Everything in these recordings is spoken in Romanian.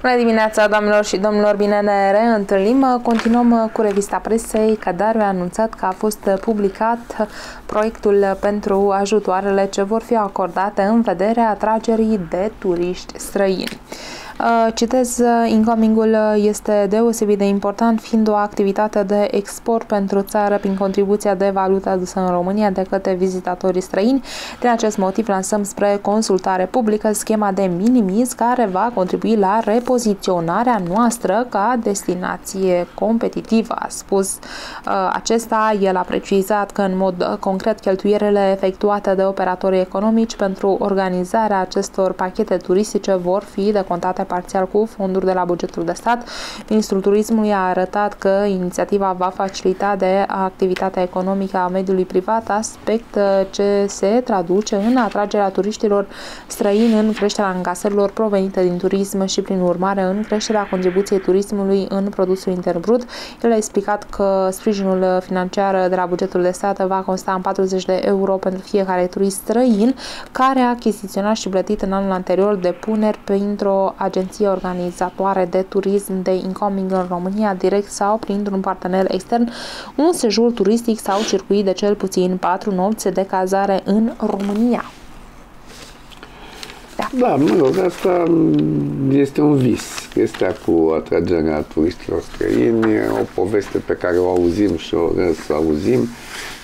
Bună dimineața, doamnelor și domnilor, bine ne reîntâlnim. Continuăm cu revista presei. Cadarul a anunțat că a fost publicat proiectul pentru ajutoarele ce vor fi acordate în vederea atragerii de turiști străini. Uh, citez, uh, incomingul uh, este deosebit de important, fiind o activitate de export pentru țară prin contribuția de valută adusă în România de către vizitatorii străini. Din acest motiv lansăm spre consultare publică schema de minimis care va contribui la repoziționarea noastră ca destinație competitivă, a spus acesta. El a precizat că în mod concret cheltuierele efectuate de operatorii economici pentru organizarea acestor pachete turistice vor fi decontate parțial cu fonduri de la bugetul de stat. Ministrul Turismului a arătat că inițiativa va facilita de activitatea economică a mediului privat, aspect uh, ce se traduce în atragerea turiștilor străini, în creșterea încasărilor provenite din turism și, prin urmare, în creșterea contribuției turismului în produsul intern brut. El a explicat că sprijinul financiar de la bugetul de stat va consta în 40 de euro pentru fiecare turist străin care a achiziționat și plătit în anul anterior depuneri printr-o agenție agenție organizatoare de turism de incoming în România, direct sau printr-un partener extern, un sejur turistic sau circuit de cel puțin 4 nopți de cazare în România. Da. da, mă rog, asta este un vis. Chestia cu atragerea turiștilor străini o poveste pe care o auzim și o să auzim.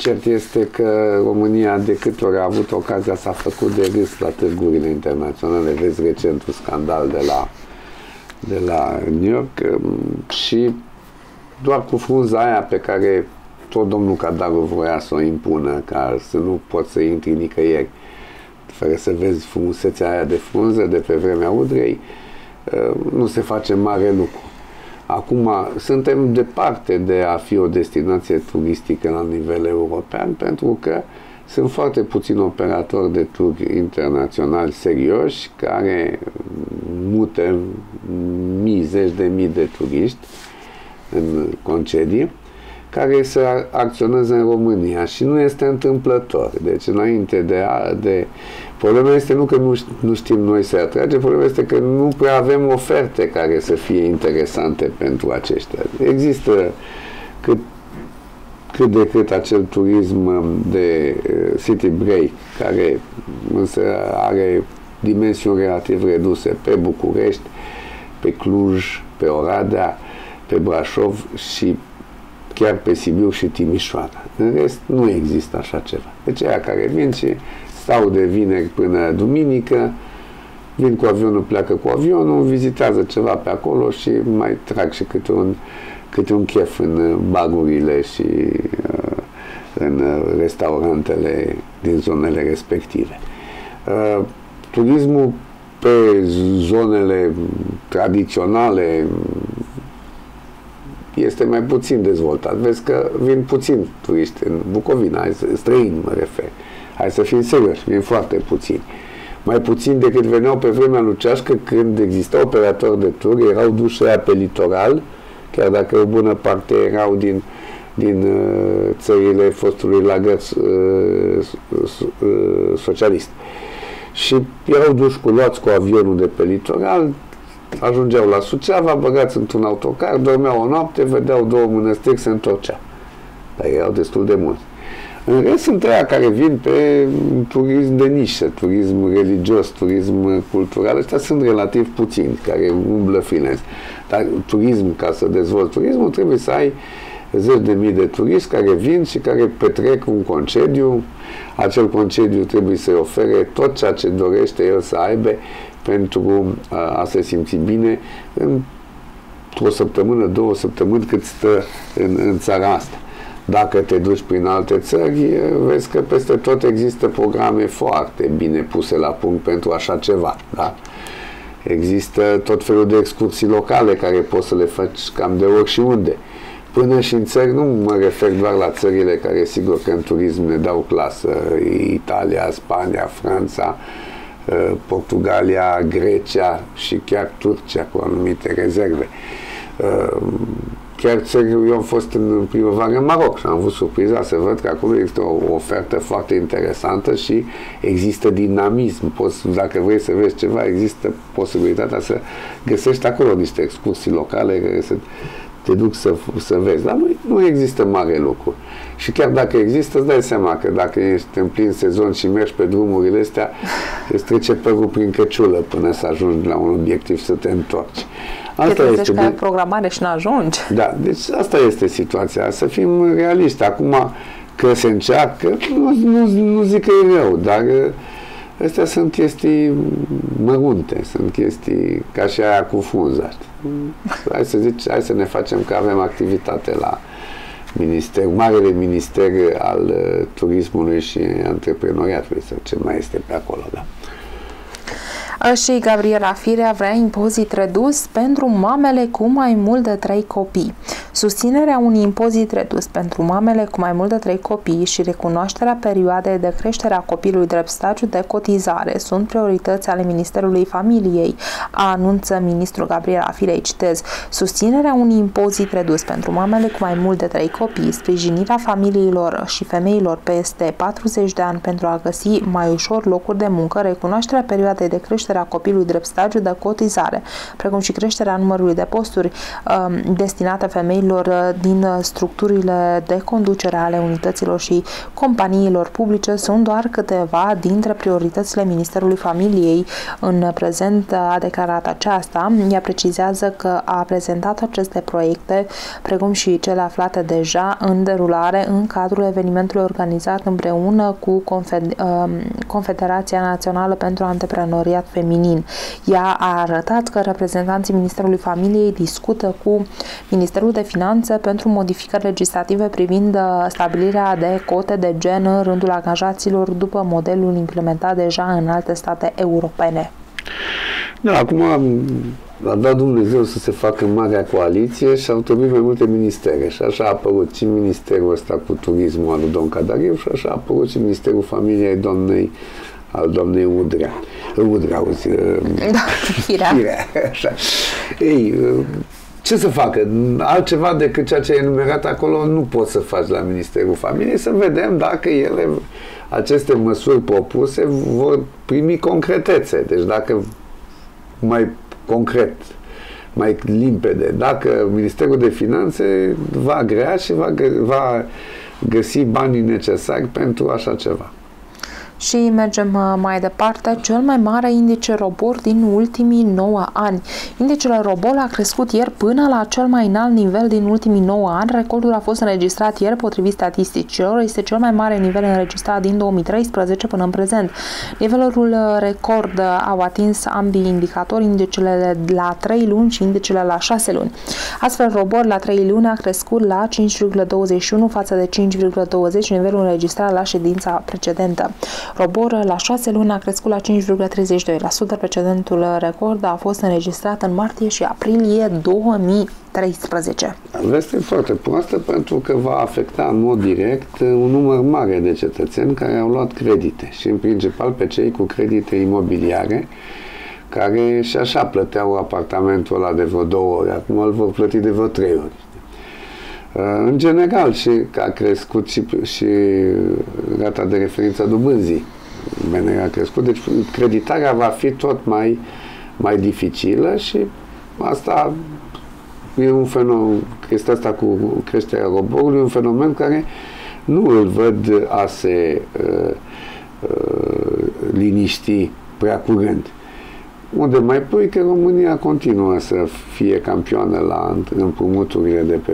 Cert este că România de câte ori a avut ocazia s-a făcut de râs la târgurile internaționale. Vezi recentul scandal de la, de la New York um, și doar cu frunza aia pe care tot domnul Cadaru voia să o impună, ca să nu poți să intri nicăieri fără să vezi frumusețea aia de frunză de pe vremea Udrei, uh, nu se face mare lucru. Acum, suntem departe de a fi o destinație turistică la nivel european, pentru că sunt foarte puțini operatori de turi internaționali serioși care mută mii, zeci de mii de turiști în concedii care să acționeze în România și nu este întâmplător. Deci înainte de, a, de Problema este nu că nu, nu știm noi să atrage, problema este că nu prea avem oferte care să fie interesante pentru aceștia. Există cât, cât de cât acel turism de uh, city break, care însă are dimensiuni relativ reduse pe București, pe Cluj, pe Oradea, pe Brașov și chiar pe Sibiu și Timișoara. În rest, nu există așa ceva. Deci aia care vin și stau de vineri până duminică, vin cu avionul, pleacă cu avionul, vizitează ceva pe acolo și mai trag și câte un, câte un chef în bagurile și uh, în restaurantele din zonele respective. Uh, turismul pe zonele tradiționale este mai puțin dezvoltat. Vezi că vin puțin turiști în Bucovina, străini mă refer. Hai să fim serioși, vin foarte puțini. Mai puțin decât veneau pe vremea lucească când exista operatori de tur, erau duși pe litoral, chiar dacă o bună parte erau din, din uh, țările fostului lagăr uh, uh, socialist. Și erau duși cu luați cu avionul de pe litoral, ajungeau la Suceava, băgați într-un autocar, dormeau o noapte, vedeau două mănăstiri, se întorceau. Dar erau destul de mulți. În rest sunt aia care vin pe turism de nișă, turism religios, turism cultural. Ăștia sunt relativ puțini care umblă finez. Dar turism, ca să dezvolți turismul, trebuie să ai zeci de mii de turiști care vin și care petrec un concediu. Acel concediu trebuie să-i ofere tot ceea ce dorește el să aibă pentru a, a se simți bine în o săptămână, două săptămâni cât stă în, în țara asta. Dacă te duci prin alte țări, vezi că peste tot există programe foarte bine puse la punct pentru așa ceva. Da? Există tot felul de excursii locale care poți să le faci cam de oriunde. Până și în țări, nu mă refer doar la țările care sigur că în turism ne dau clasă, Italia, Spania, Franța, ă, Portugalia, Grecia și chiar Turcia cu anumite rezerve. Ă, chiar eu am fost în primăvară în Maroc și am avut surpriza să văd că acolo există o ofertă foarte interesantă și există dinamism. Poți, dacă vrei să vezi ceva, există posibilitatea să găsești acolo niște excursii locale care să te duc să, să vezi. Dar nu, nu există mare lucru. Și chiar dacă există, îți dai seama că dacă ești în plin sezon și mergi pe drumurile astea, îți trece părul prin căciulă până să ajungi la un obiectiv să te întorci. Asta te este ca programare și n-ajungi. Da, deci asta este situația. Să fim realiști. Acum că se încearcă, nu, nu, nu zic că e rău, dar Astea sunt chestii mărunte, sunt chestii ca și aia cu funza. Hai să zici, hai să ne facem că avem activitate la minister, marele minister al uh, turismului și antreprenoriatului sau ce mai este pe acolo, da. Și Gabriela Firea vrea impozit redus pentru mamele cu mai mult de trei copii. Susținerea unui impozit redus pentru mamele cu mai mult de trei copii și recunoașterea perioadei de creștere a copilului drept stagiu de cotizare sunt priorități ale Ministerului Familiei, anunță ministrul Gabriela Firei. Citez, susținerea unui impozit redus pentru mamele cu mai mult de trei copii, sprijinirea familiilor și femeilor peste 40 de ani pentru a găsi mai ușor locuri de muncă, recunoașterea perioadei de creștere creșterea copilului drept stagiu de cotizare, precum și creșterea numărului de posturi um, destinate femeilor uh, din structurile de conducere ale unităților și companiilor publice sunt doar câteva dintre prioritățile Ministerului Familiei. În prezent a declarat aceasta, ea precizează că a prezentat aceste proiecte, precum și cele aflate deja în derulare în cadrul evenimentului organizat împreună cu um, Confederația Națională pentru Antreprenoriat Feminin feminin. Ea a arătat că reprezentanții Ministerului Familiei discută cu Ministerul de Finanțe pentru modificări legislative privind uh, stabilirea de cote de gen în rândul angajaților după modelul implementat deja în alte state europene. Da, acum a dat Dumnezeu să se facă marea coaliție și au trebuit mai multe ministere. Și așa a apărut și ministerul ăsta cu turismul al lui Don Cadariu și așa a apărut și ministerul familiei doamnei al doamnei Udrea. Udrea, auzi, da, firea. firea așa. Ei, ce să facă? Altceva decât ceea ce e enumerat acolo nu poți să faci la Ministerul Familiei, să vedem dacă ele, aceste măsuri propuse vor primi concretețe. Deci dacă mai concret, mai limpede, dacă Ministerul de Finanțe va grea și va, va găsi banii necesari pentru așa ceva. Și mergem uh, mai departe, cel mai mare indice robor din ultimii 9 ani. Indicele robor a crescut ieri până la cel mai înalt nivel din ultimii 9 ani. Recordul a fost înregistrat ieri potrivit statisticilor. Este cel mai mare nivel înregistrat din 2013 până în prezent. Nivelul uh, record uh, au atins ambii indicatori, indicele la 3 luni și indicele la 6 luni. Astfel, robor la 3 luni a crescut la 5,21 față de 5,20 nivelul înregistrat la ședința precedentă. Robor la 6 luni a crescut la 5,32%. Precedentul record a fost înregistrat în martie și aprilie 2013. Veste foarte proastă pentru că va afecta în mod direct un număr mare de cetățeni care au luat credite și în principal pe cei cu credite imobiliare care și așa plăteau apartamentul ăla de vreo două ori, acum îl vor plăti de vreo trei ori. În general, și a crescut și, și rata de referință a dobânzii. BNR a crescut, deci creditarea va fi tot mai, mai dificilă și asta e un fenomen, chestia asta cu creșterea roborului, un fenomen care nu îl văd a se uh, uh, liniști prea curând. Unde mai pui că România continuă să fie campioană la împrumuturile de pe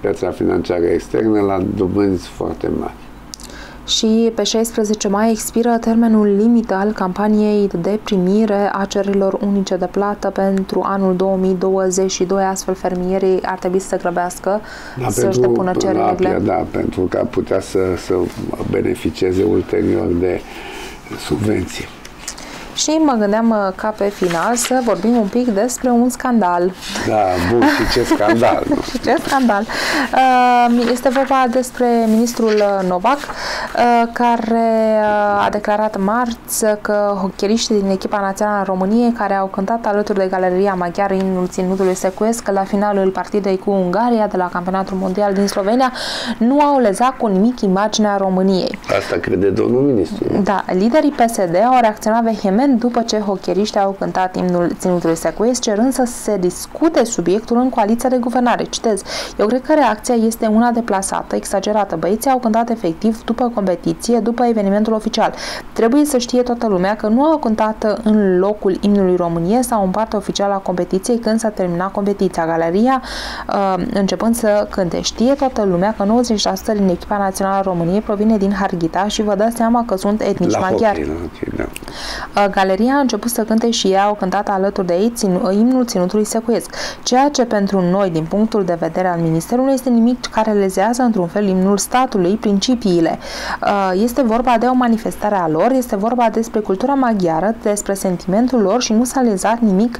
piața financiară externă la dobânzi foarte mari. Și pe 16 mai expiră termenul limită al campaniei de primire a cererilor unice de plată pentru anul 2022, astfel fermierii ar trebui să grăbească da, să-și depună cererile. Da, pentru că putea să, să beneficieze ulterior de subvenții. Și mă gândeam uh, ca pe final să vorbim un pic despre un scandal. Da, bun, și ce scandal. și ce scandal. Uh, este vorba despre ministrul Novak, care a declarat marți că hocheriștii din echipa națională a României, care au cântat alături de Galeria Maghiară în ținutului secuiesc la finalul partidei cu Ungaria de la Campionatul Mondial din Slovenia, nu au lezat cu nimic imaginea României. Asta crede domnul ministru. Da, liderii PSD au reacționat vehement după ce hocheriștii au cântat imnul ținutului secuiesc, cerând să se discute subiectul în coaliția de guvernare. Citez, eu cred că reacția este una deplasată, exagerată. Băieții au cântat efectiv după competiție, după evenimentul oficial. Trebuie să știe toată lumea că nu au cântat în locul imnului României sau în partea oficială a competiției când s-a terminat competiția. Galeria uh, începând să cânte. Știe toată lumea că 90% din echipa națională a României provine din Harghita și vă dați seama că sunt etnici la maghiari. Hockey, la hockey, da. Uh, galeria a început să cânte și ea au cântat alături de ei țin, imnul ținutului secuiesc, ceea ce pentru noi, din punctul de vedere al Ministerului, este nimic care lezează într-un fel imnul statului, principiile. Uh, este vorba de o manifestare a lor, este vorba despre cultura maghiară, despre sentimentul lor și nu s-a lezat nimic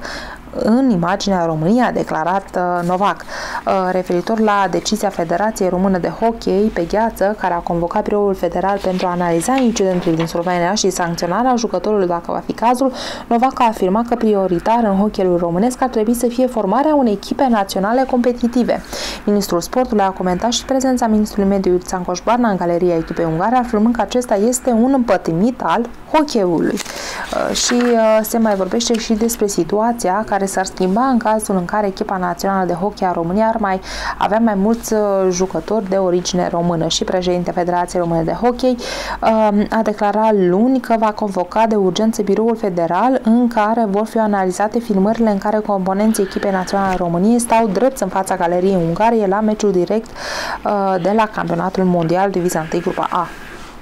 în imaginea României, a declarat uh, Novak, uh, referitor la decizia Federației Română de Hockey pe gheață, care a convocat Biroul Federal pentru a analiza incidentul din Slovenia și sancționarea jucătorului dacă va fi cazul, Novak a afirmat că prioritar în hockeyul românesc ar trebui să fie formarea unei echipe naționale competitive. Ministrul Sportului a comentat și prezența ministrului mediului Țancoș Barna în galeria echipei ungare, afirmând că acesta este un împătimit al hockeyului. Uh, și se mai vorbește și despre situația care s-ar schimba în cazul în care echipa națională de hockey a României ar mai avea mai mulți uh, jucători de origine română. Și președintele Federației Române de Hockey um, a declarat luni că va convoca de urgență biroul federal în care vor fi analizate filmările în care componenții echipei naționale a României stau drept în fața galeriei Ungariei la meciul direct uh, de la campionatul mondial divizia 1 grupa A.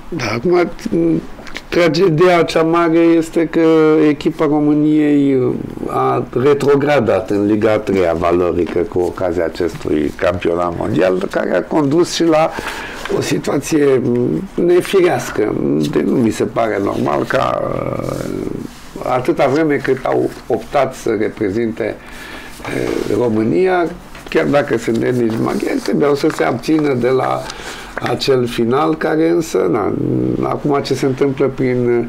Da, acum Tragedia cea mare este că echipa României a retrogradat în Liga 3 valorică cu ocazia acestui campionat mondial, care a condus și la o situație nefirească. De nu mi se pare normal ca uh, atâta vreme cât au optat să reprezinte uh, România, chiar dacă sunt etnici maghiari, trebuiau să se abțină de la acel final care însă, na, acum ce se întâmplă prin uh,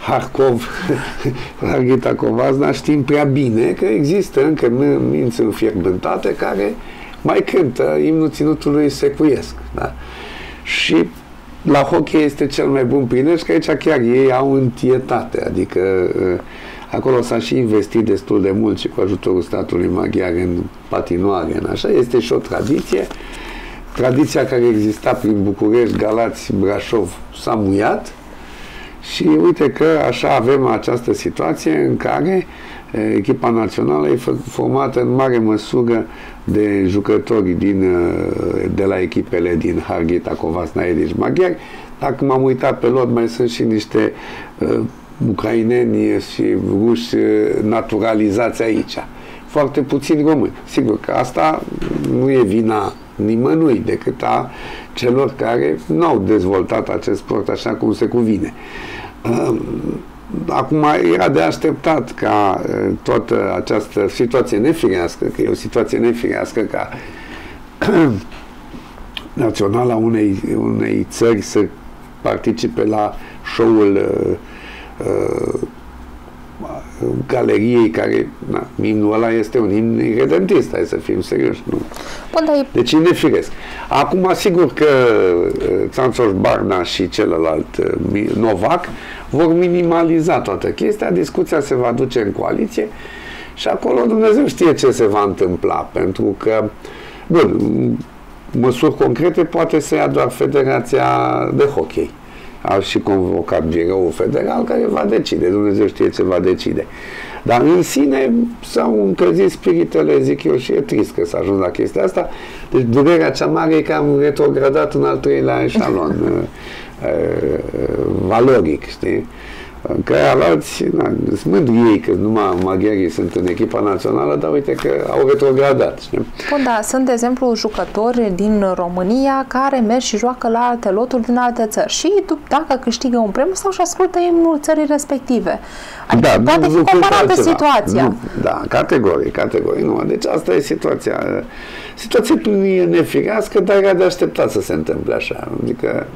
Harkov, Harghita Covazna, știm prea bine că există încă minți înfierbântate care mai cântă imnul ținutului secuiesc. Da? Și la hockey este cel mai bun prilej, că aici chiar ei au întietate, adică uh, acolo s-a și investit destul de mult și cu ajutorul statului maghiar în patinoare, în așa, este și o tradiție tradiția care exista prin București, Galați, Brașov s-a muiat și uite că așa avem această situație în care echipa națională e formată în mare măsură de jucători din, de la echipele din Harghita, Covasna, Edici, Maghiari. Dacă m-am uitat pe lot, mai sunt și niște uh, ucraineni și ruși naturalizați aici. Foarte puțini români. Sigur că asta nu e vina nimănui decât a celor care nu au dezvoltat acest sport așa cum se cuvine. Acum era de așteptat ca toată această situație nefirească, că e o situație nefirească ca naționala unei, unei țări să participe la show-ul uh, galeriei care, na, imnul ăla este un imn redentist, hai să fim serioși, nu? Bun, deci e nefiresc. Acum, sigur că uh, Țanțoș Barna și celălalt uh, Novac vor minimaliza toată chestia, discuția se va duce în coaliție și acolo Dumnezeu știe ce se va întâmpla, pentru că, bun, măsuri concrete poate să ia doar Federația de Hockey a și convocat biroul federal care va decide, Dumnezeu știe ce va decide. Dar în sine s-au încălzit spiritele, zic eu, și e trist că s-a ajuns la chestia asta. Deci durerea cea mare e că am retrogradat în al treilea eșalon uh, uh, valoric, știi? În care alții, na, sunt mândri ei că numai maghiarii sunt în echipa națională, dar uite că au retrogradat. Știi? Bun, da, sunt, de exemplu, jucători din România care merg și joacă la alte loturi din alte țări și dacă câștigă un premiu sau și ascultă imnul țării respective. Adică da, poate fi comparată situația. Nu, da, categoric, categoric. Nu. Deci asta e situația. Situația e nefirească, dar era de așteptat să se întâmple așa. Adică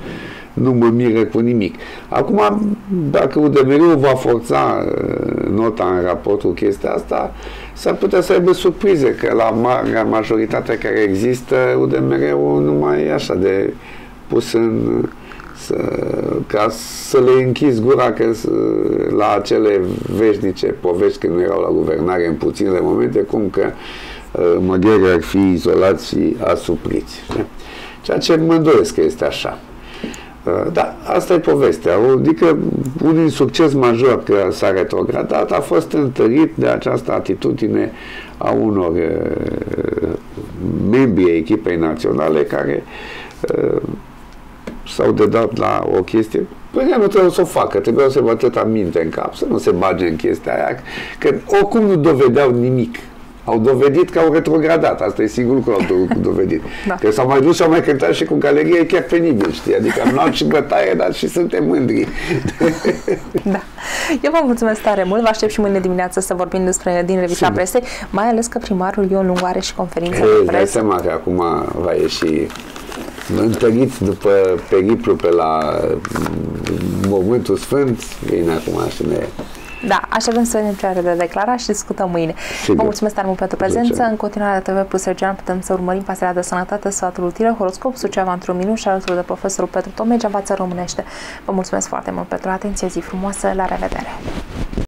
nu mă miră cu nimic. Acum, dacă UDMR-ul va forța uh, nota în raport cu chestia asta, s-ar putea să aibă surprize, că la marea majoritate care există, UDMR-ul nu mai e așa de pus în să, ca să le închizi gura că la acele veșnice povești când nu erau la guvernare în puținele momente, cum că uh, maghiarii ar fi izolați și asupriți. Ceea ce mă îndoiesc că este așa. Uh, da, asta e povestea. Adică un succes major că s-a retrogradat a fost întărit de această atitudine a unor uh, membri ai echipei naționale care uh, s-au dedat la o chestie Păi nu trebuie să o facă, trebuie să vă atâta minte în cap, să nu se bage în chestia aia, că oricum nu dovedeau nimic. Au dovedit că au retrogradat. Asta e singurul că au dovedit. da. Că s-au mai dus și au mai cântat și cu galerie, e chiar penibil, știi? Adică am luat și bătaie, dar și suntem mândri. da. Eu vă mulțumesc tare mult. Vă aștept și mâine dimineață să vorbim despre din revista presei, mai ales că primarul Ion Lungu are și conferința de presă. Dai seama că acum va ieși întărit după periplu pe la momentul sfânt, vine acum și ne da, așteptăm să vedem ce de declarat și discutăm mâine. Sigur. Vă mulțumesc tare mult pentru prezență. În continuare la TV Plus Regional putem să urmărim pasarea de sănătate, sfatul utile, horoscop, Suceava într-un minut și alături de profesorul Petru Tomegea, Învață Românește. Vă mulțumesc foarte mult pentru atenție, zi frumoasă, la revedere!